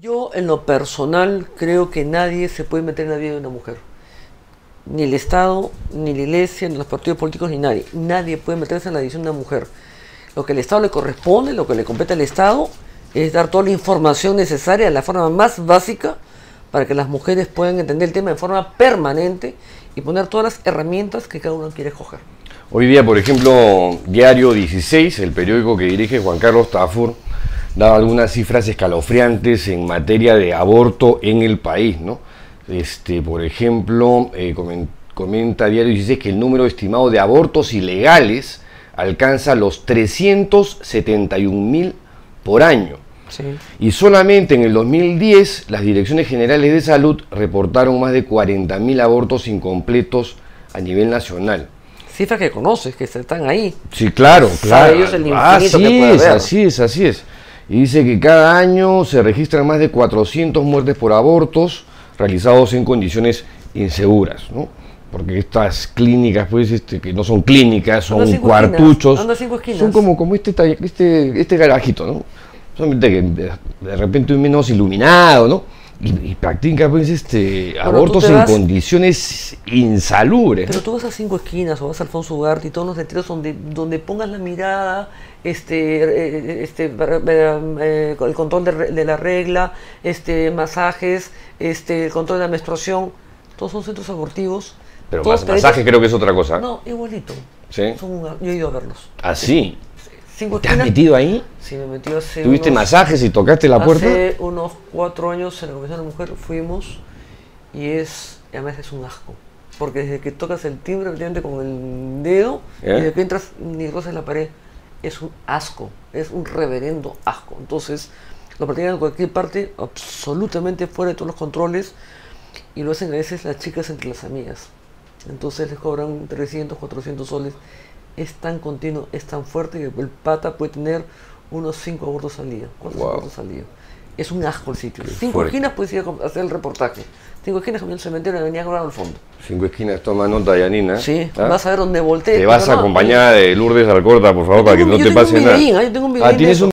Yo, en lo personal, creo que nadie se puede meter en la vida de una mujer. Ni el Estado, ni la Iglesia, ni los partidos políticos, ni nadie. Nadie puede meterse en la decisión de una mujer. Lo que al Estado le corresponde, lo que le compete al Estado, es dar toda la información necesaria de la forma más básica para que las mujeres puedan entender el tema de forma permanente y poner todas las herramientas que cada uno quiere escoger. Hoy día, por ejemplo, Diario 16, el periódico que dirige Juan Carlos Tafur, daba algunas cifras escalofriantes en materia de aborto en el país, ¿no? Este, por ejemplo, eh, comenta Diario 16 que el número estimado de abortos ilegales alcanza los 371 mil por año. Y solamente en el 2010 las direcciones generales de salud reportaron más de 40 mil abortos incompletos a nivel nacional. Cifras que conoces, que están ahí. Sí, claro, claro. así es, así es, así es y dice que cada año se registran más de 400 muertes por abortos realizados en condiciones inseguras, ¿no? Porque estas clínicas, pues, este, que no son clínicas, son cuartuchos, son como, como este, este, este garajito, ¿no? Solamente que de, repente un menos iluminado, ¿no? Y, practica pues este abortos en condiciones insalubres. Pero tú vas a cinco esquinas o vas a Alfonso Ugarte y todos los letreros donde, donde pongas la mirada, este, eh, este eh, el control de, la regla, este, masajes, este, el control de la menstruación, todos son centros abortivos. Pero más, masaje creo que es otra cosa. No, igualito. ¿Sí? yo he ido a verlos. ¿Ah, sí? ¿Te has metido ahí? Sí, me metí hace. ¿Tuviste masajes y tocaste la puerta? Hace unos cuatro años en la Comisión de la Mujer fuimos y es. Además es un asco. Porque desde que tocas el timbre, prácticamente con el dedo, y desde que entras ni rozas en la pared, es un asco. Es un reverendo asco. Entonces, lo practican en cualquier parte, absolutamente fuera de todos los controles, y lo hacen a veces las chicas entre las amigas. Entonces les cobran 300, 400 soles es tan continuo, es tan fuerte que el pata puede tener unos 5 abortos al día, abortos al día. Es un asco el sitio. Cinco esquinas puedes ir a hacer el reportaje. Cinco esquinas como el cementerio de Avenida Coral al fondo. Cinco esquinas, toma nota, Yanina. Sí, ¿Ah? vas a ver dónde volteé. Te vas acompañada de Lourdes Alcorta, por favor, para que no te pase nada. Ahí, tengo un ah,